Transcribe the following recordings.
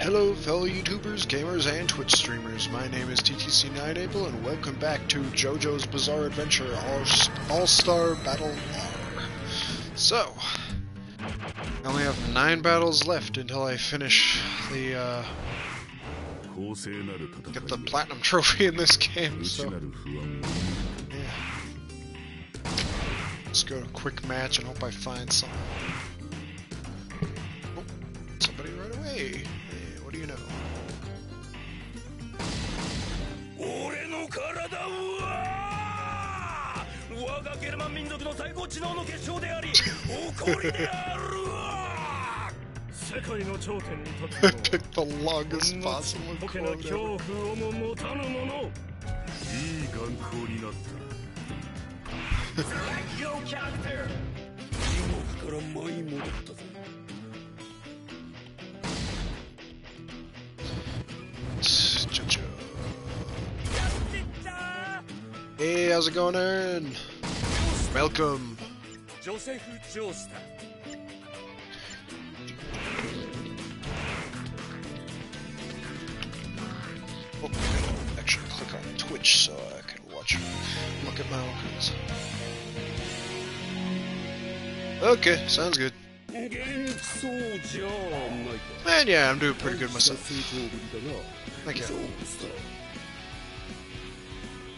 Hello, fellow YouTubers, gamers, and Twitch streamers. My name is TTC9Able, and welcome back to JoJo's Bizarre Adventure All Star Battle R. So, I only have nine battles left until I finish the, uh, get the Platinum Trophy in this game, so, yeah. Let's go to a quick match and hope I find something. の最高知能の結晶であり誇りである世界の頂点に立つのは無知の時の恐怖をも持たぬ者いい眼光になった。キャラクター。い Welcome. Joseph Joestar. Okay, oh, actually click on Twitch so I can watch look at my organs. Okay, sounds good. And yeah, I'm doing pretty good myself. Thank you.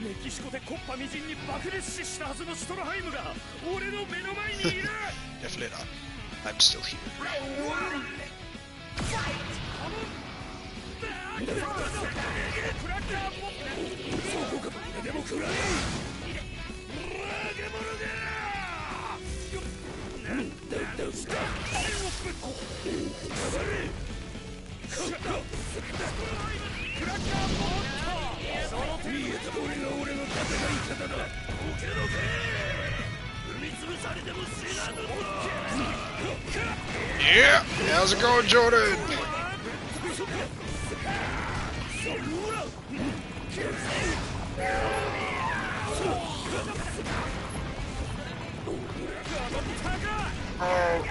メキシコでコッパみじんに爆裂死したはずのシュトロハイムが俺の目の前にいる Definitely not. I'm still here. でも食らえゲモルゲなんだどうした見えた俺が俺の戦い方だボケろけ踏み潰されても死なぬぞ Yeah! How's it going, Jordan? お Uh oh.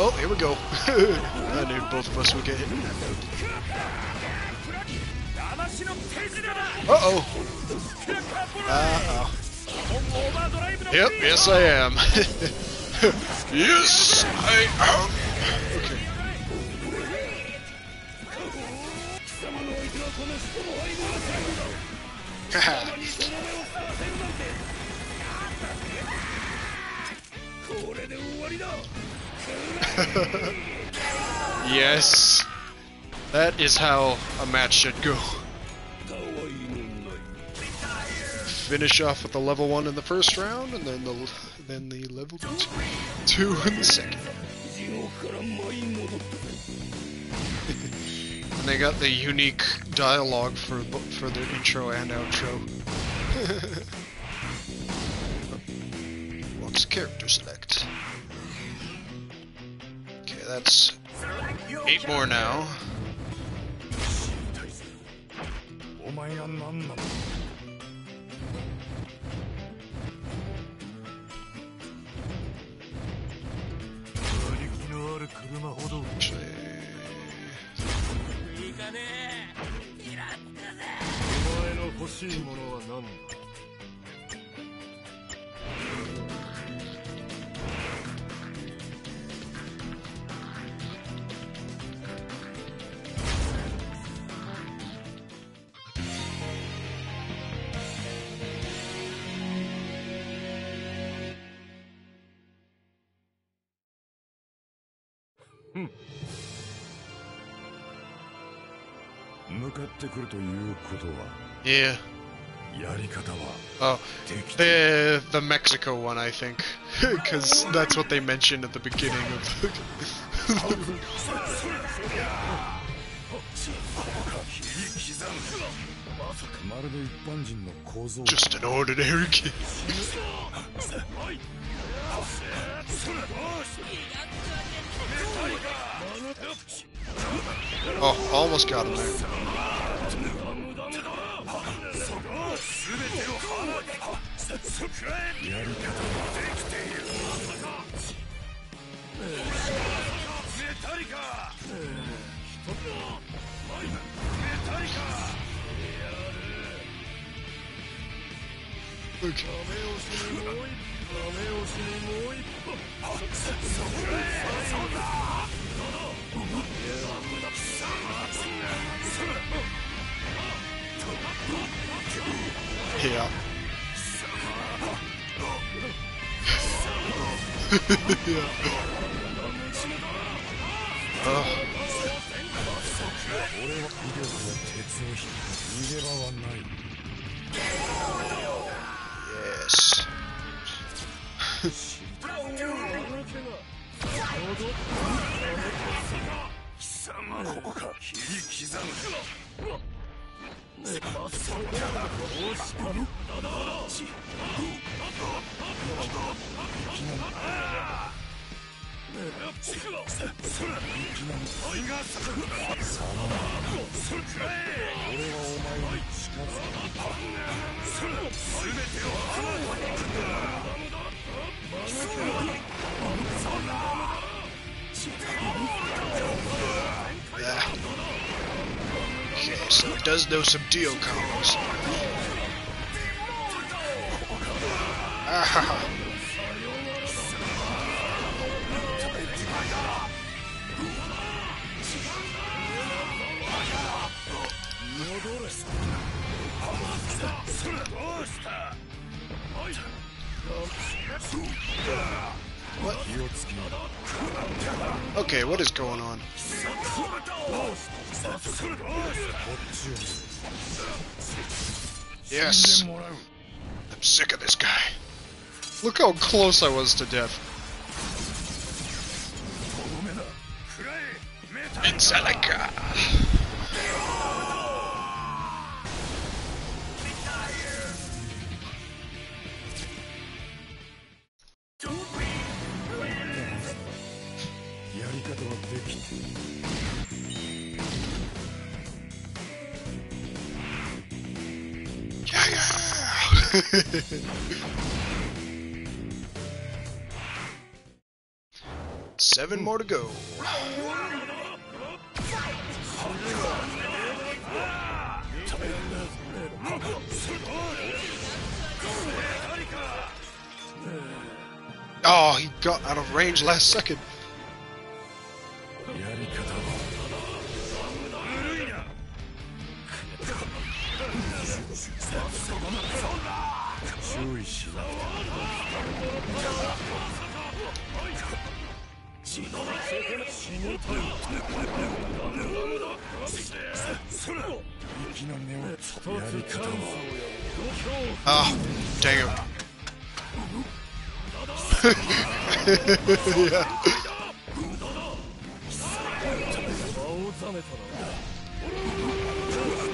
Oh, here we go. I knew both of us would get hit. 魂の Yep, yes I am. yes, I am. Okay. yes. That is how a match should go. finish off with the level one in the first round, and then the then the level two, two in the second. and they got the unique dialogue for for the intro and outro. What's character select? Okay, that's eight more now. お前の欲しいものは何だ？かってくるということは Yeah. やり方は Oh, できて the the Mexico one, I think, because that's what they mentioned at the beginning of. The... Just an ordinary kid. oh, almost got him there. Metallica! 亀をするもう一亀をするもう一歩そそん部屋。ああ。俺は威力は鉄を引く逃げ場はないですここか切り刻む俺はお前に近づく。Okay, so it does know some deal combos. Ah, what is going on? Yes! I'm sick of this guy. Look how close I was to death. Last second.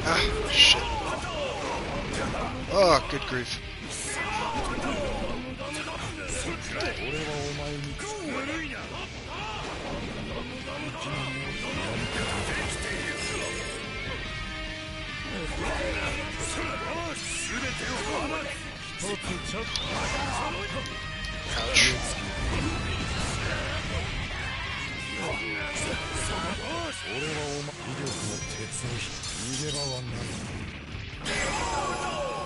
Ah, shit. Oh, good grief. Ouch. 俺はお前威力の鉄の日逃げ場はない。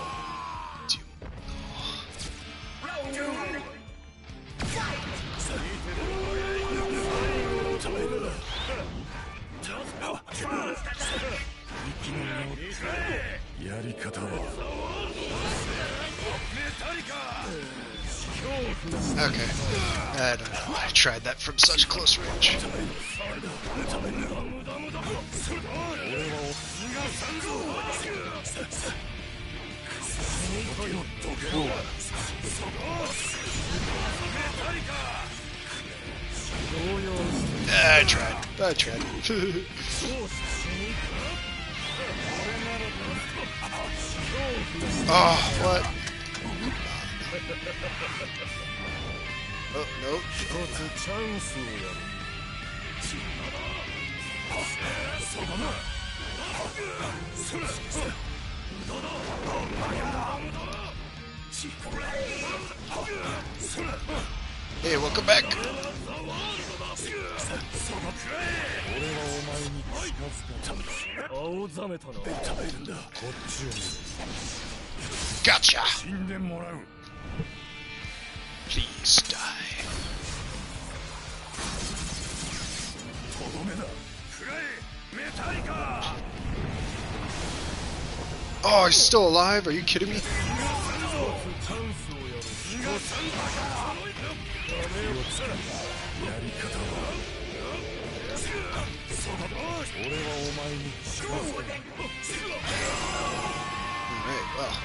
From such close range. I tried. I tried. oh, what? 一つチャンスをやるそこだそれそれ無駄だ無駄だちこれそれ Hey, welcome back! こっちをる。ガチャ。Please die. Oh, he's still alive? Are you kidding me? Alright, well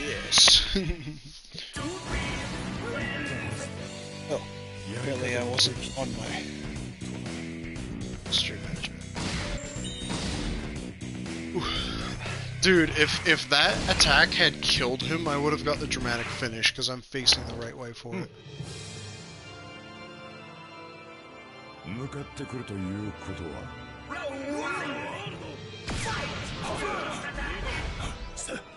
Yes. oh, apparently I wasn't on my stream management. Ooh. Dude, if if that attack had killed him, I would have got the dramatic finish because I'm facing the right way for it. 向かってくるということは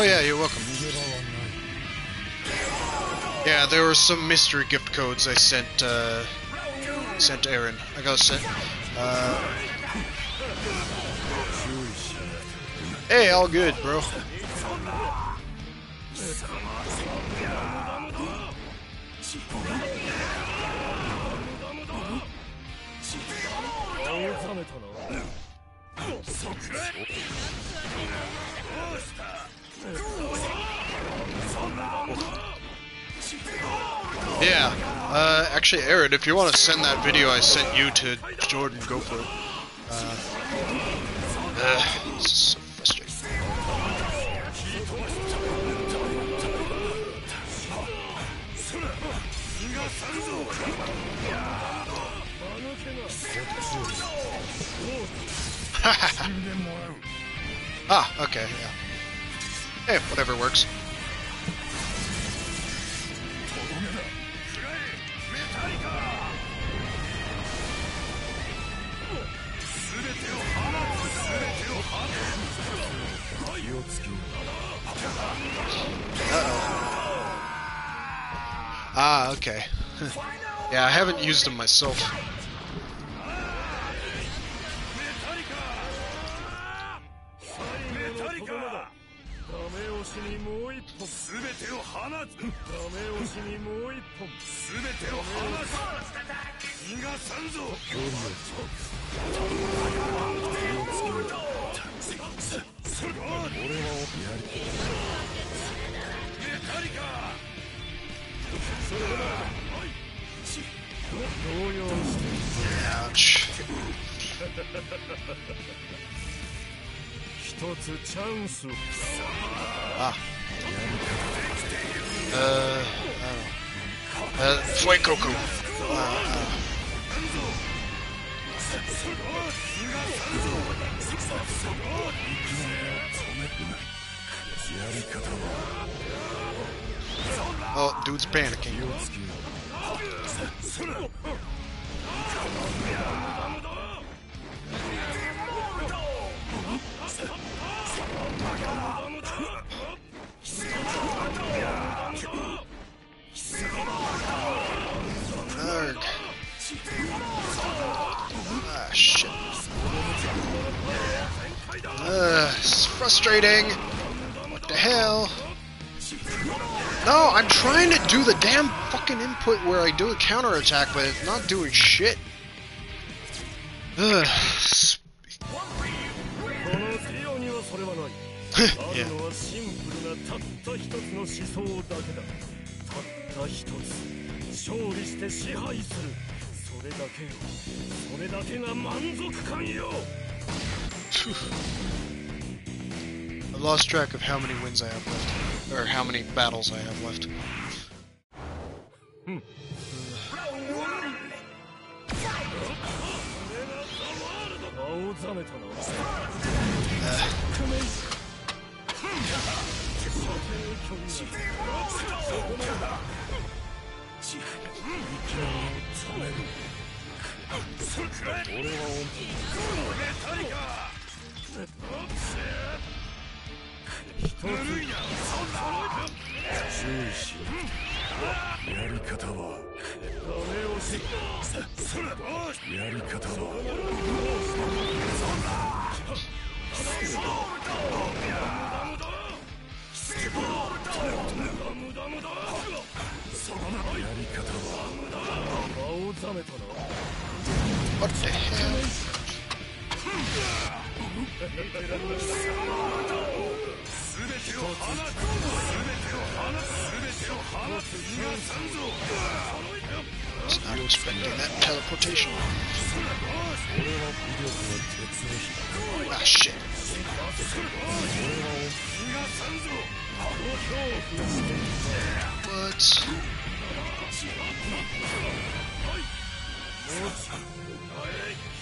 Oh yeah, you're welcome. Yeah, there were some mystery gift codes I sent uh, sent Aaron. I got sent. Uh, hey, all good, bro. Yeah. Uh actually Aaron, if you want to send that video I sent you to Jordan, go for it. Uh, uh so frustrating. ah, okay, yeah. Hey, whatever works. 気をつけ Ah, okay. yeah, I haven't used them myself. 逃がさんぞ俺はやりメタそれだ動揺し。て一つチャンス、ああ。Oh, dude's panicking. frustrating! What the hell? No, I'm trying to do the damn fucking input where I do a counter attack, but it's not doing shit. Ugh. yeah lost track of how many wins I have left, or how many battles I have left. Hmm. Uh. 注意しやり方はやり方はそのやり方は魔王ザメとの What the hell? It's not expecting that teleportation. Ah, shit. But...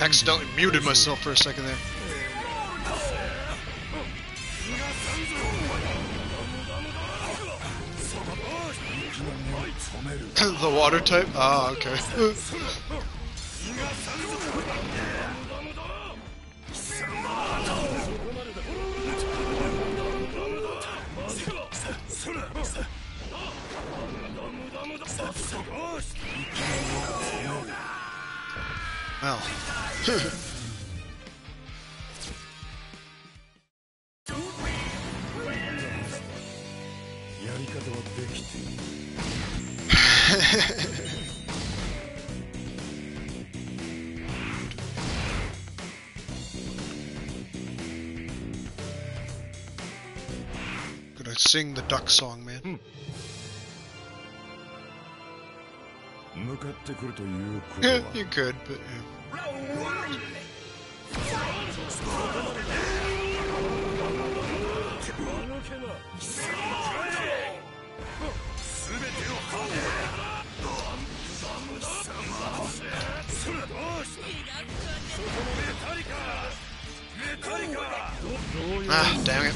accidentally muted myself for a second there. the water type? Ah, okay. sing the duck song, man. Hmm. Yeah, you could, but yeah. Ah, damn it.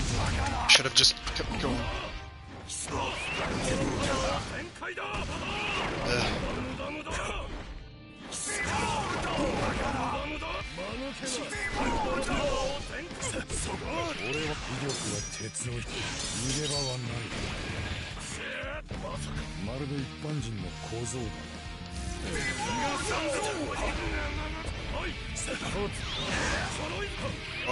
Should have just 今日も俺は威力は鉄の逃げ場はない。まるで一般人の構造だ。あ。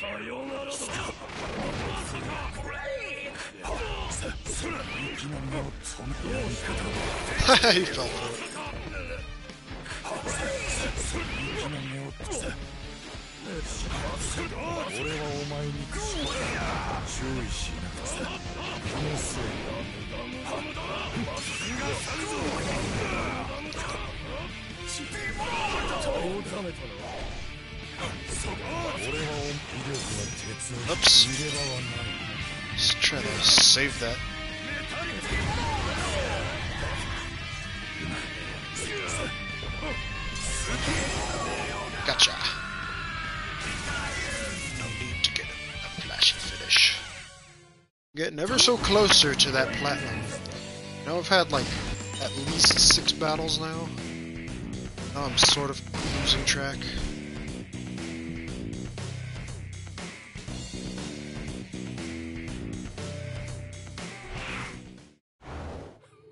さよならだ he fell for it. 俺はお前に注意しなさいこのせい俺は威力は鉄の Oops. 逃げ場はない Just try to save that. Gotcha. No need to get a flashy finish. Getting ever so closer to that platinum. Know, I've had like at least six battles now. Now I'm sort of losing track.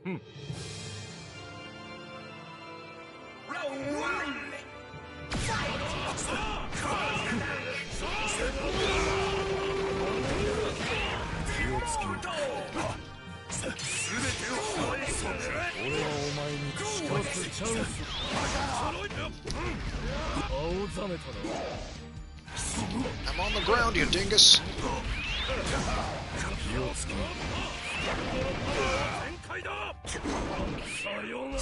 Field チャンス青ざめたな I'm on the ground, you dingus. 気をつけ全開ださような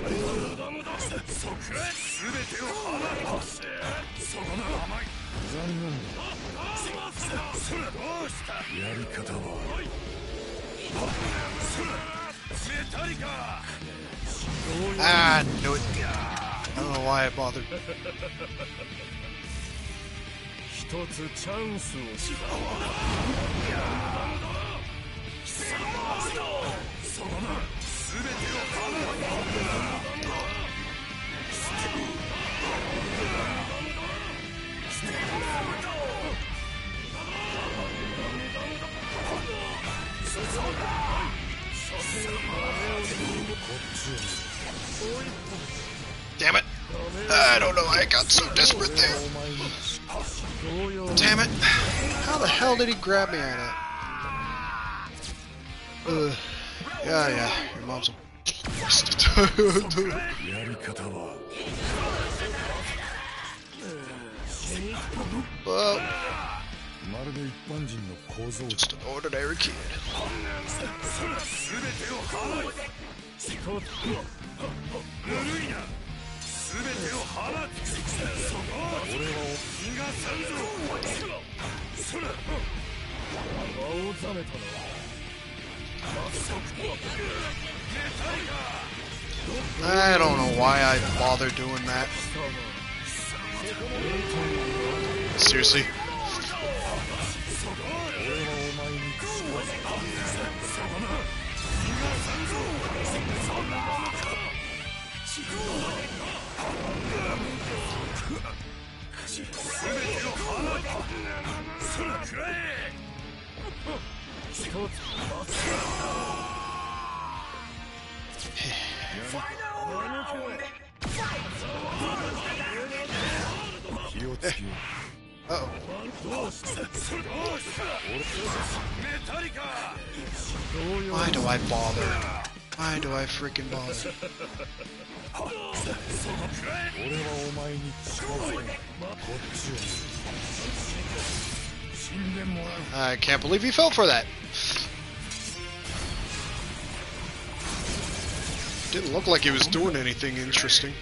ら無駄無駄そくれ全てを放つそこな甘い残念それどうしただ。やり方はメタリカ Ah, I don't know why I bothered. 一つチャンスを Damn it. I don't know, I got so desperate there. Damn it. How the hell did he grab me at it? うん。いやや your mom's a bastard やり方は Well, まるで一般人の構造 just an てぬるいなてをそこ俺は逃がさんぞそら青ざめた I don't know why I bother doing that. Seriously? Why do I bother? Why do I freaking bother? I can't believe he fell for that. Didn't look like he was doing anything interesting.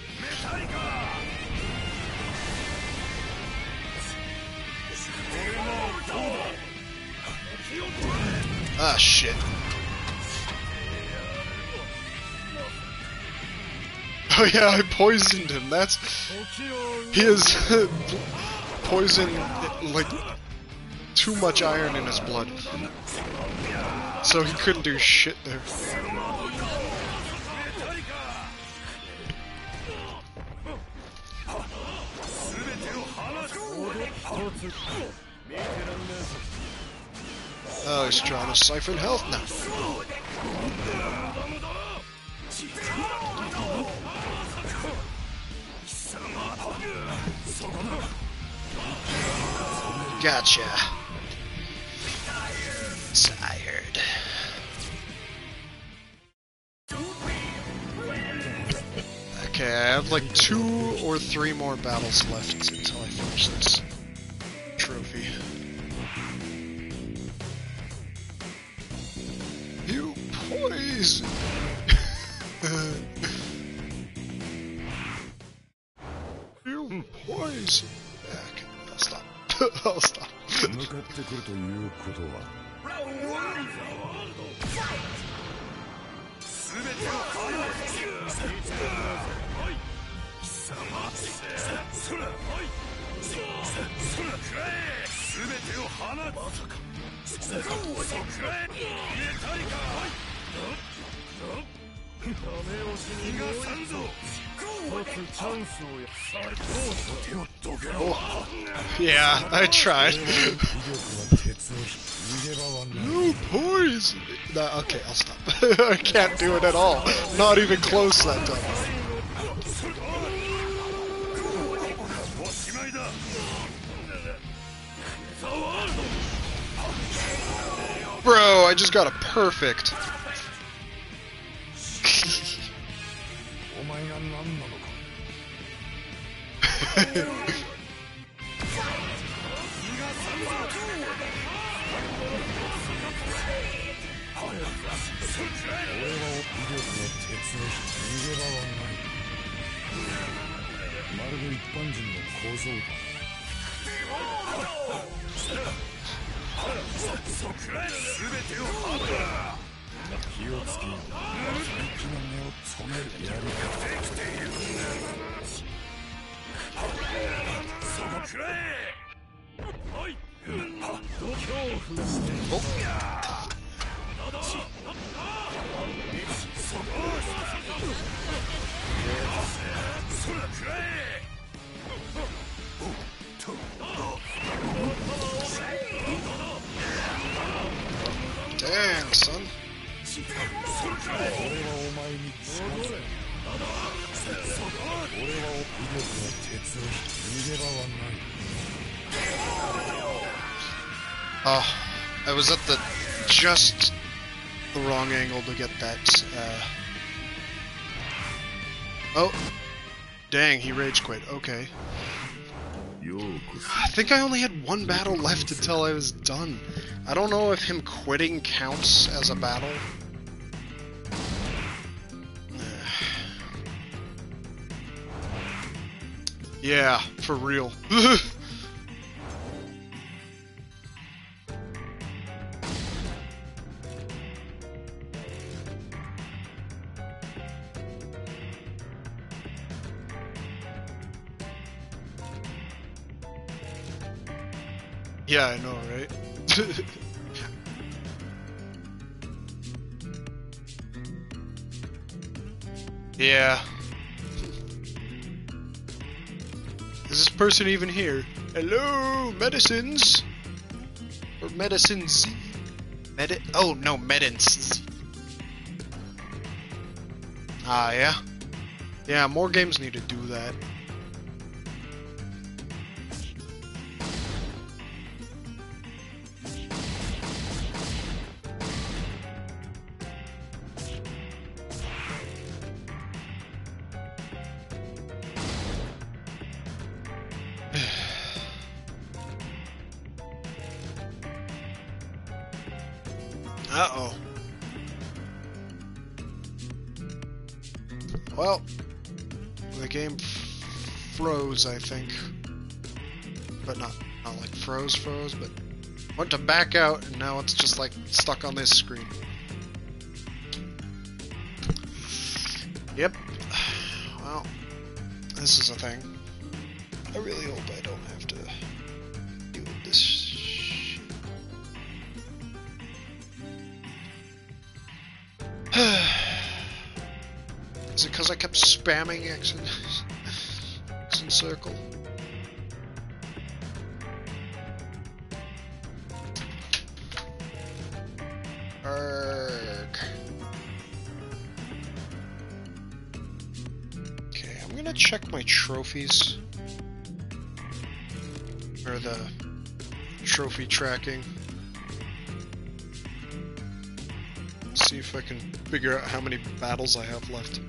Ah, shit. Oh yeah, I poisoned him. That's he is poison like too much iron in his blood. So he couldn't do shit there. Oh, he's trying to siphon health now. Gotcha. Like two or three more battles left until I finish this trophy. You poison! you poison! Yeah, okay, I'll stop. I'll stop. yeah, I tried. no poison! Okay, I'll stop. I can't do it at all. Not even close that time. I just got a perfect. 全てをハだ気をつけ息の根を止めるやできているんだそこっくらえ Oh, I was at the just the wrong angle to get that. Uh... Oh, dang! He rage quit. Okay. I think I only had one battle left until I was done. I don't know if him quitting counts as a battle. Yeah, for real. yeah, I know, right? yeah. Person even here? Hello, medicines? Or medicines? Medi- oh, no, medicines. Ah, yeah? Yeah, more games need to do that. Froze, I think. But not, not like froze, froze, but went to back out, and now it's just like stuck on this screen. Yep. Well, this is a thing. I really hope I don't have to deal with this. Is it because I kept spamming X circle? Arg. Okay, I'm gonna check my trophies. Or the trophy tracking. See if I can figure out how many battles I have left.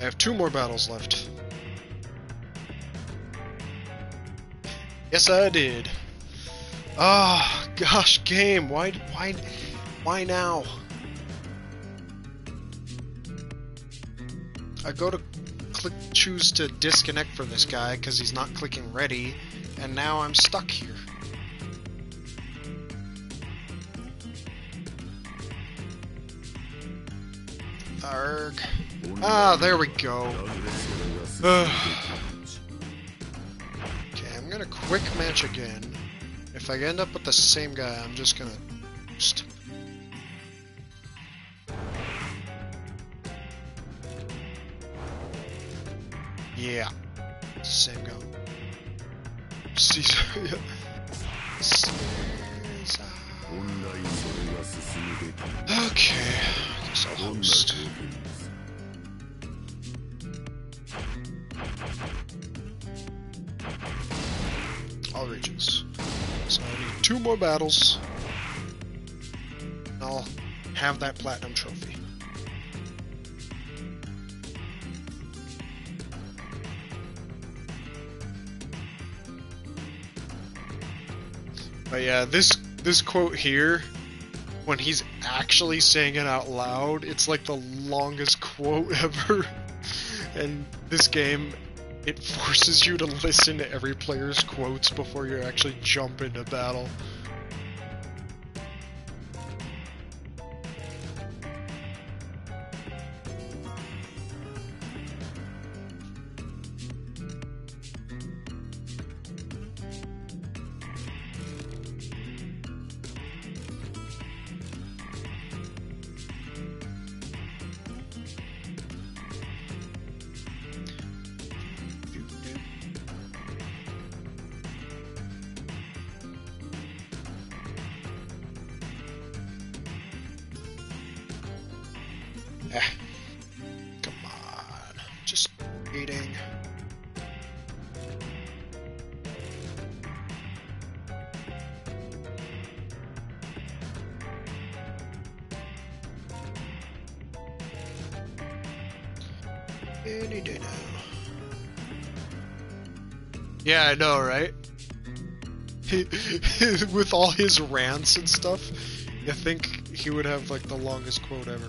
I have two more battles left. Yes, I did. Ah, gosh, game. Why, why, why now? I go to click, choose to disconnect from this guy because he's not clicking ready, and now I'm stuck here. Arg. Ah, there we go. Okay, I'm gonna quick match again. If I end up with the same guy, I'm just gonna. Just... Yeah. Same guy. Caesar. yeah. More battles. I'll have that platinum trophy. But yeah, this this quote here, when he's actually saying it out loud, it's like the longest quote ever. and this game it forces you to listen to every player's quotes before you actually jump into battle. Yeah, I know, right? With all his rants and stuff, I think he would have like the longest quote ever.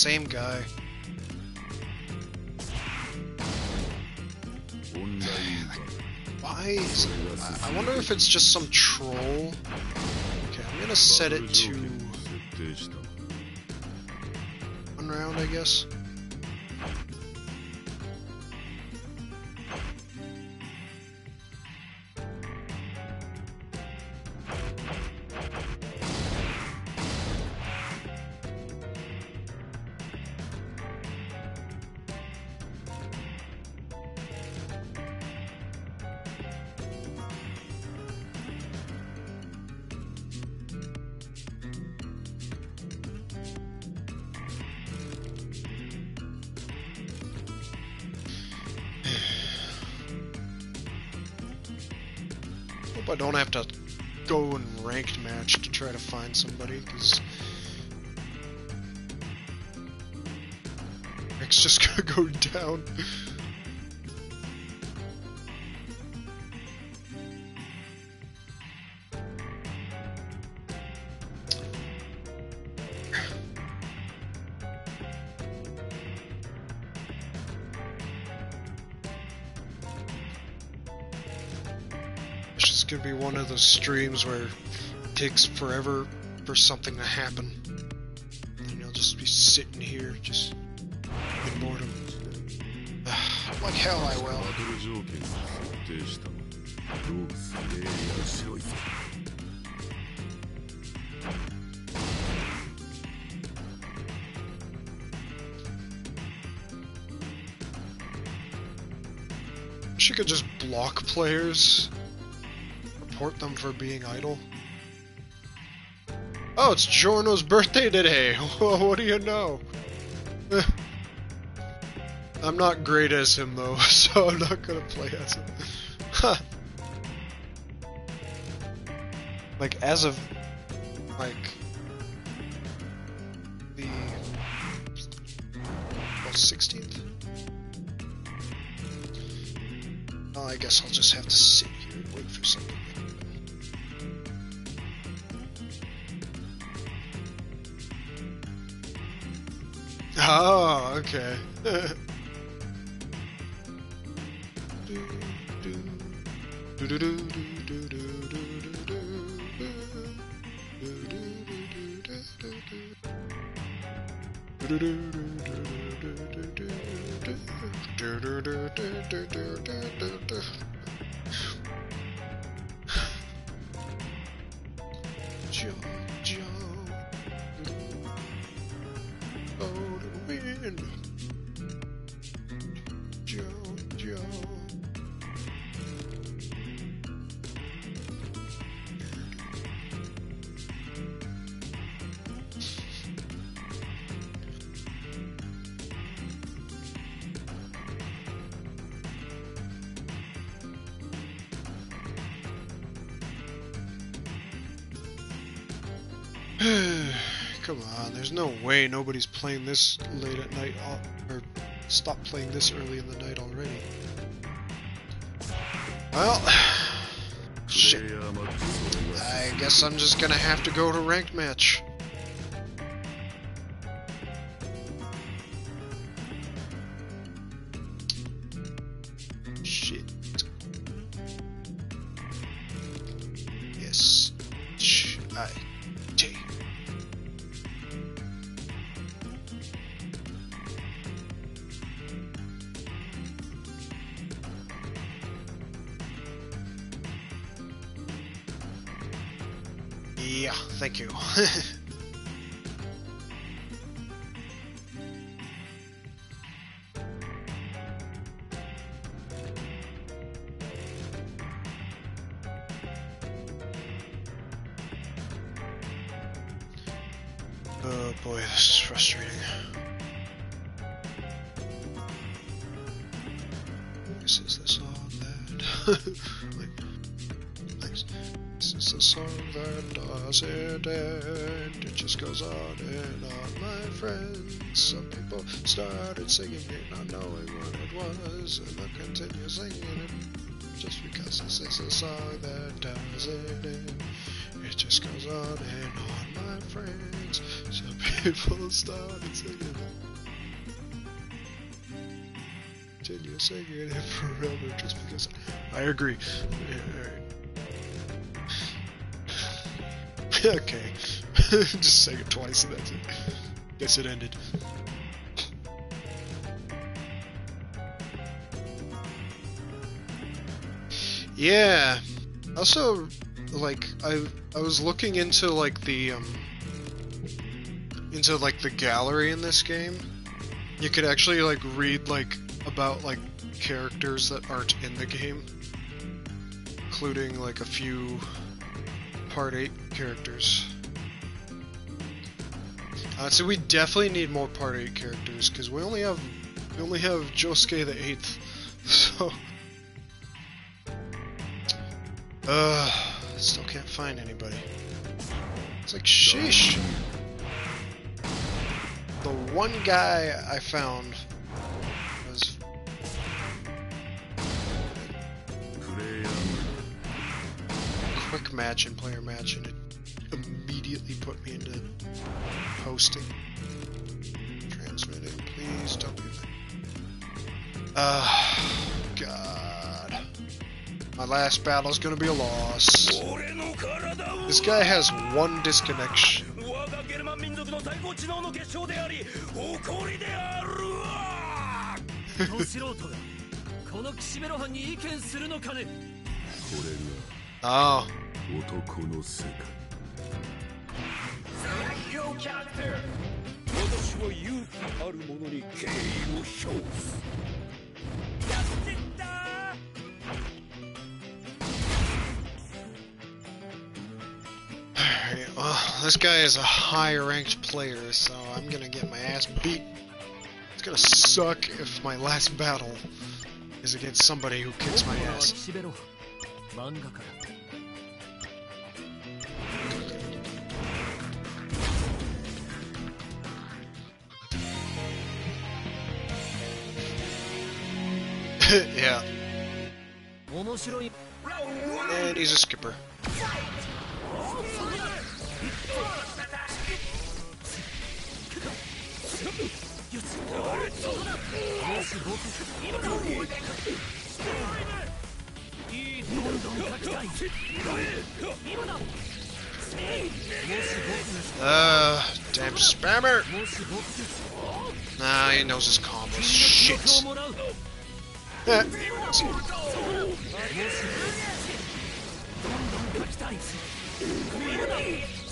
same guy. Why is I, I wonder if it's just some troll. Okay, I'm gonna set it to... One round, I guess. going to be one of those streams where it takes forever for something to happen. And you'll just be sitting here, just in boredom. like hell I will. She could just block players report them for being idle. Oh, it's Giorno's birthday today. what do you know? I'm not great as him though, so I'm not gonna play as him. Like as of like the well, 16th. Oh, I guess I'll just have to sit here and wait for something. Okay. Joe. Come on, there's no way nobody's playing this late at night, or stop playing this early in the night. Well, shit. I guess I'm just gonna have to go to ranked match. And they'll continue singing it just because this is a song that doesn't end. It just goes on and on, my friends. So people started singing it. Continue singing it forever just because. I agree. Okay. just sing it twice and that's it. Guess it ended. Yeah. Also, like I I was looking into like the um into like the gallery in this game. You could actually like read like about like characters that aren't in the game, including like a few part 8 characters. Uh, so we definitely need more part 8 characters because we only have we only have Josuke the 8th. So Still can't find anybody. It's like, sheesh. The one guy I found was... Quick match and player match, and it immediately put me into hosting. Transmit it, please. Don't do that. God. My last battle's gonna be a loss. 俺の体を This guy has one disconnection. 我 this guy is a higher ranked player, so I'm gonna get my ass beat. It's gonna suck if my last battle is against somebody who kicks my ass. yeah. And he's a skipper. Uh, damn spammer! Nah, he knows his combos. Shit. Eh.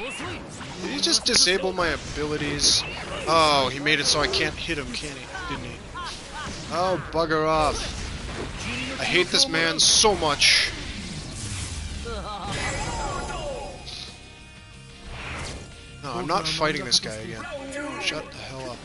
Did he just disable my abilities? Oh, he made it so I can't hit him, can he? Didn't he? Oh, bugger off. I hate this man so much. No, I'm not fighting this guy again. Shut the hell up.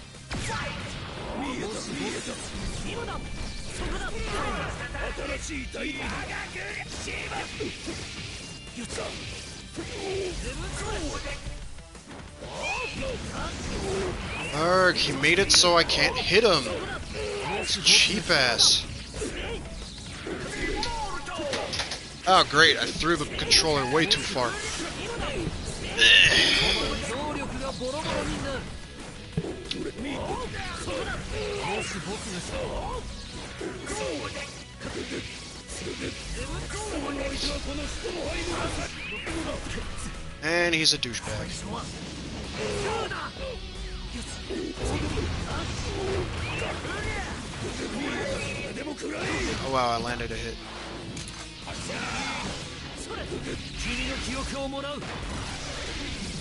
Arg, he made it so I can't hit him! Cheap ass! Oh great, I threw the controller way too far. Eh. And he's a douchebag. Oh wow, I landed a hit.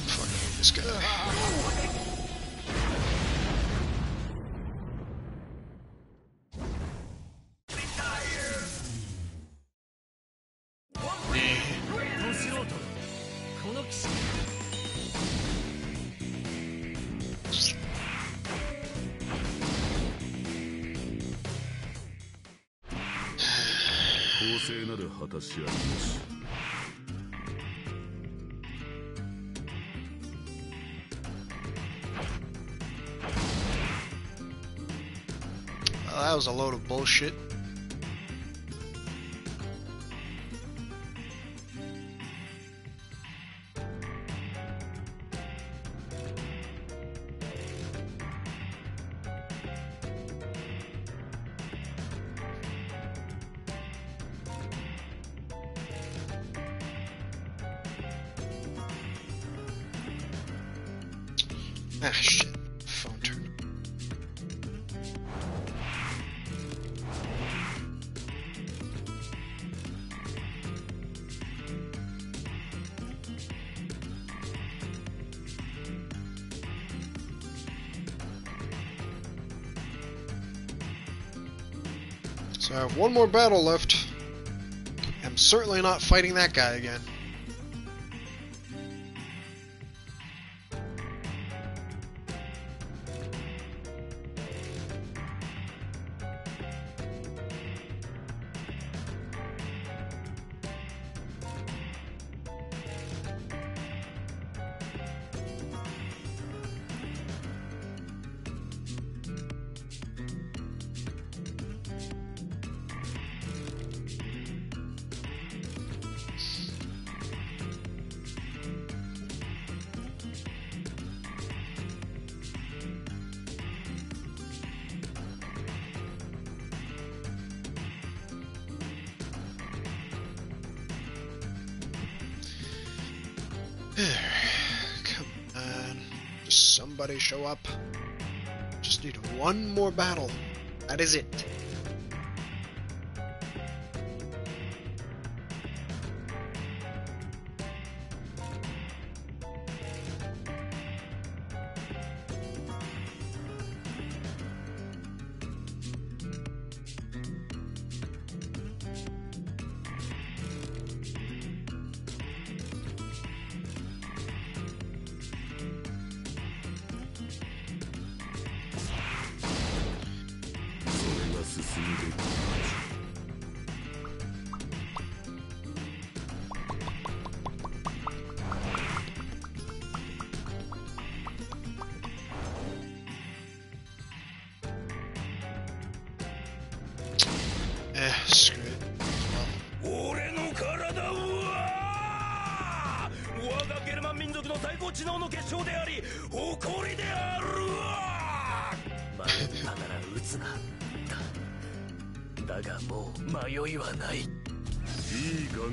Fuck this guy. That was a load of bullshit. Ah, shit. One more battle left. I'm certainly not fighting that guy again. Battle.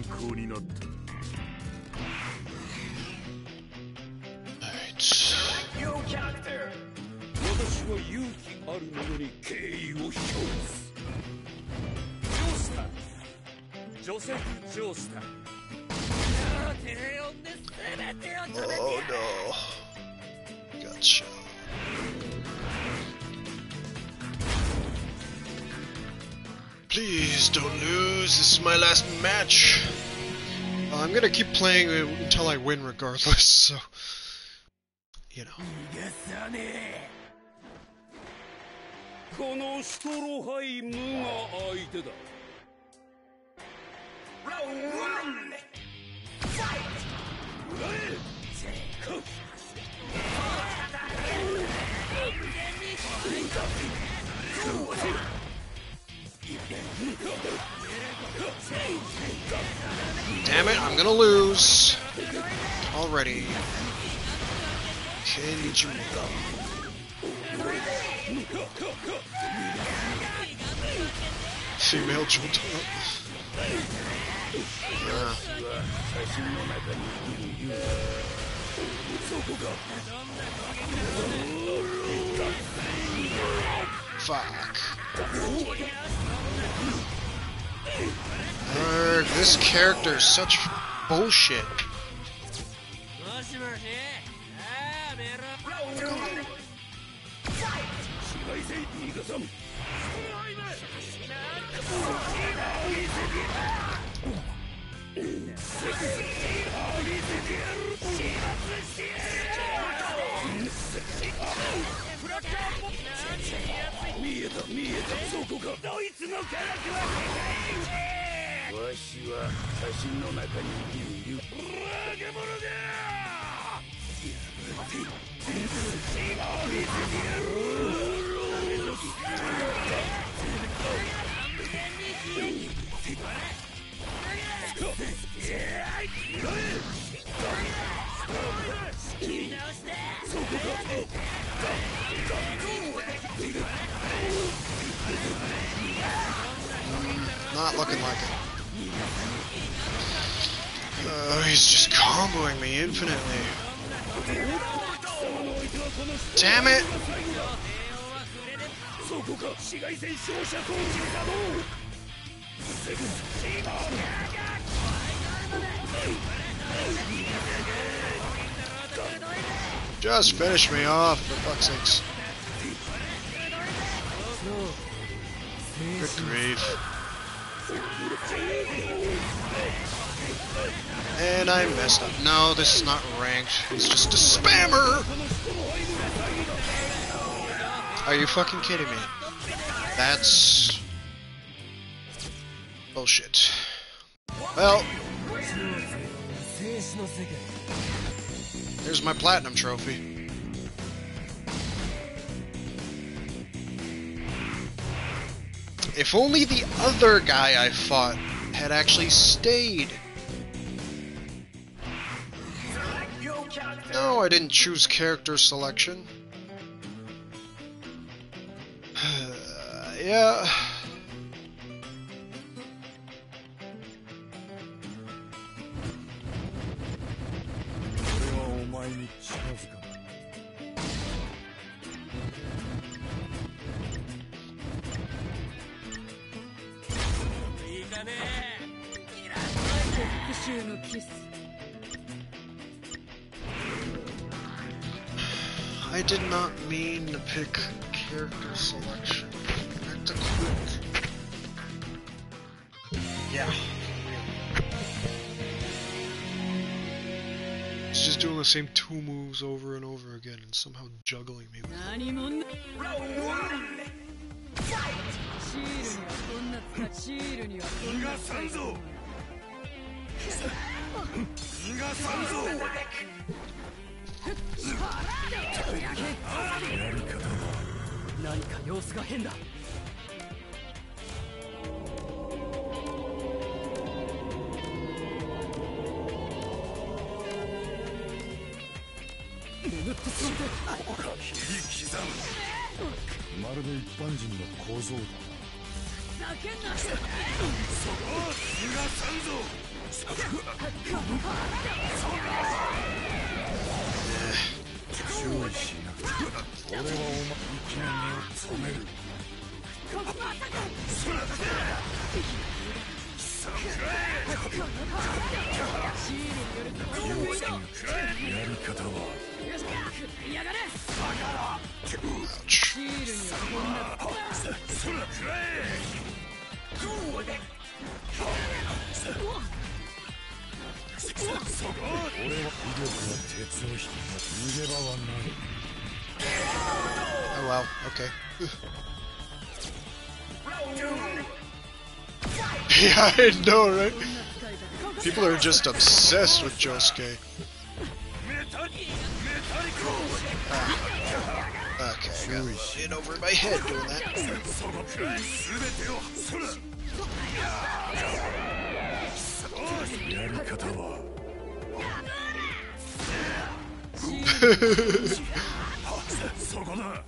眼光になった。Alright. Yo キャラクター私は勇気ある者に敬意を表す。ジョースタジョセフ・ジョースタテ gonna keep playing it until I win regardless, so. You know. 逃がさねえこのシュトロハイムが相手だラウンドワンファイトこ Damn it, I'm gonna lose. Already. Kenjimura. Female. Yeah. Fuck. This character is such bullshit. わしは写真の中に生きるゆバカ者だ直して Not looking like it. Oh, he's just comboing me infinitely. Damn it! Just finish me off, for fuck's sakes. Good grief. And I messed up. No, this is not ranked. He's just a spammer! Are you fucking kidding me? That's... Bullshit. Well... Here's my platinum trophy. If only the other guy I fought had actually stayed No, I didn't choose character selection. yeah. I did not mean to pick character selection. Had to click. Yeah. It's just doing the same two moves over and over again and somehow juggling me with 何何か様子が変だ。眠ってしまってまるで一般人の構造だ。叫んな。逃がさんぞ。注意しなくて俺はお前生きの目を染めるやり方はやがれ Ouch. シールにはこんな俺は威力は Oh well, okay. yeah, I know, right? People are just obsessed with Josuke. Ah, okay, I got in over my head doing that. そこだ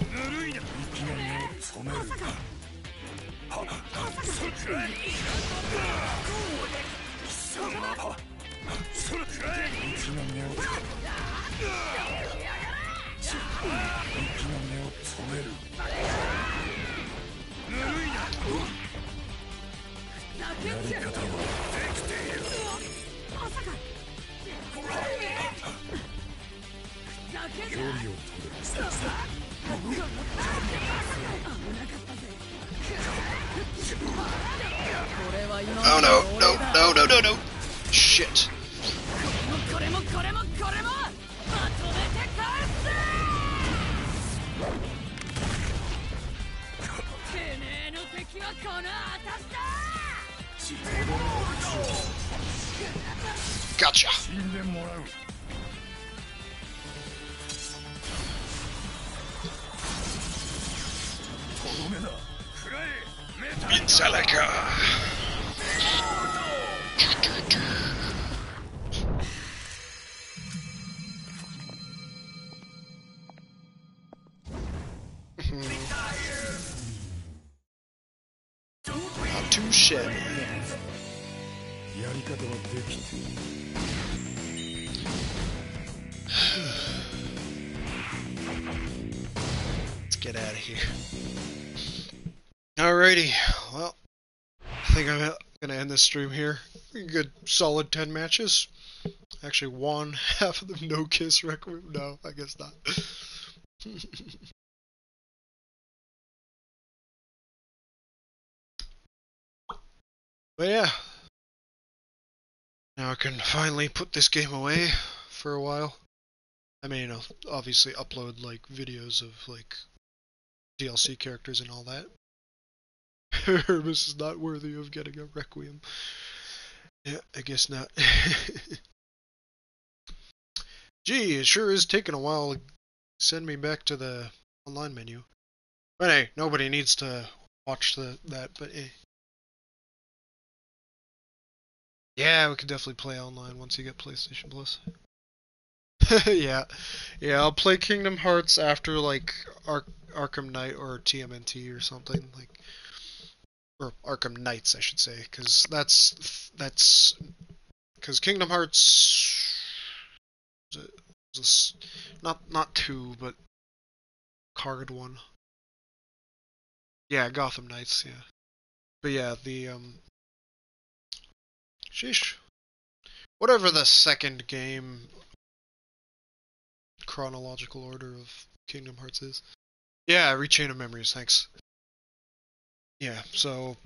ぬるいな生きをめるかそくらい生きをめるぬるいなやり方は Oh no, no, no, no, no, no. Shit. Gotcha. 死ん this stream here. Good solid 10 matches. Actually, one half of them no kiss requiem. No, I guess not. but yeah. Now I can finally put this game away for a while. I mean, I'll obviously upload like videos of like DLC characters and all that. Hermes is not worthy of getting a requiem. Yeah, I guess not. Gee, it sure is taking a while to send me back to the online menu. But hey, nobody needs to watch the that, but eh. Yeah, we could definitely play online once you get PlayStation Plus. yeah, yeah. I'll play Kingdom Hearts after like Ark Arkham Knight or TMNT or something like, or Arkham Knights, I should say, because that's that's because Kingdom Hearts not not two, but card one. Yeah, Gotham Knights. Yeah, but yeah, the um, sheesh, whatever the second game chronological order of Kingdom Hearts is. Yeah, Re:Chain of Memories, thanks. Yeah, so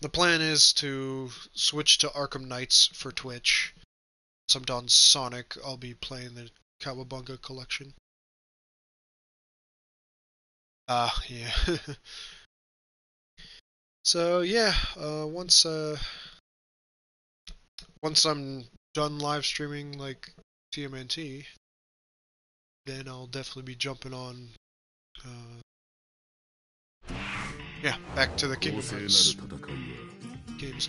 the plan is to switch to Arkham Knights for Twitch. Once I'm done Sonic, I'll be playing the Cowabunga collection. Ah, yeah. so yeah, uh, once uh, once I'm done live streaming like TMNT, then I'll definitely be jumping on. Uh, yeah, back to the Kingdom Hearts games.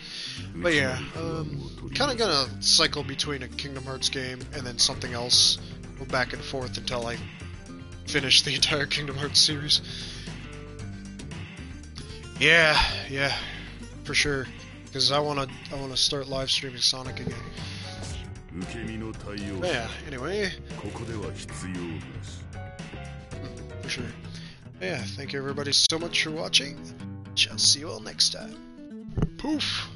But yeah, um, kind of gonna cycle between a Kingdom Hearts game and then something else. Go back and forth until I finish the entire Kingdom Hearts series. Yeah, yeah, for sure. Because I wanna, I wanna start live streaming Sonic again. But yeah. Anyway. For sure. Yeah, thank you everybody so much for watching. Shall see you all next time. Poof.